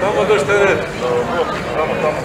Tamo dos três. Tamo, tamo.